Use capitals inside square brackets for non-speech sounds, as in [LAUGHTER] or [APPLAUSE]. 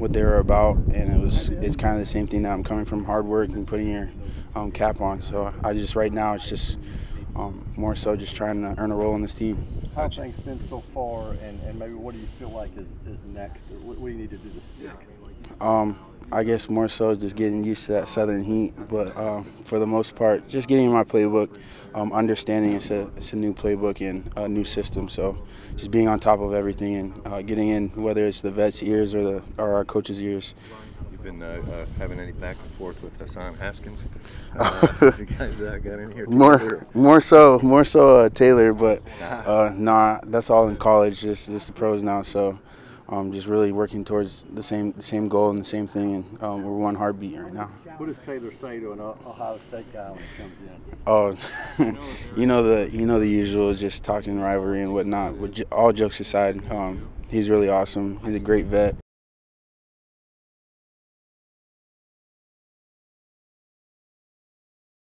what they were about, and it was it's kind of the same thing that I'm coming from hard work and putting your um, cap on. So I just right now it's just um, more so just trying to earn a role in this team. How things been so far, and, and maybe what do you feel like is, is next, or what, what do you need to do to stick? Um, I guess more so just getting used to that southern heat, but uh, for the most part, just getting in my playbook, um, understanding it's a it's a new playbook and a new system. So just being on top of everything and uh, getting in, whether it's the vets' ears or the or our coaches' ears. You've been uh, uh, having any back and forth with Hassan Haskins? [LAUGHS] Uh, you guys uh, got in here? More, more so, more so uh, Taylor, but uh, nah, that's all in college. Just, just the pros now. So, um, just really working towards the same, the same goal and the same thing, and um, we're one heartbeat right now. What does Taylor say to an Ohio State guy when he comes in? Oh, [LAUGHS] you know the, you know the usual, just talking rivalry and whatnot. All jokes aside, um, he's really awesome. He's a great vet.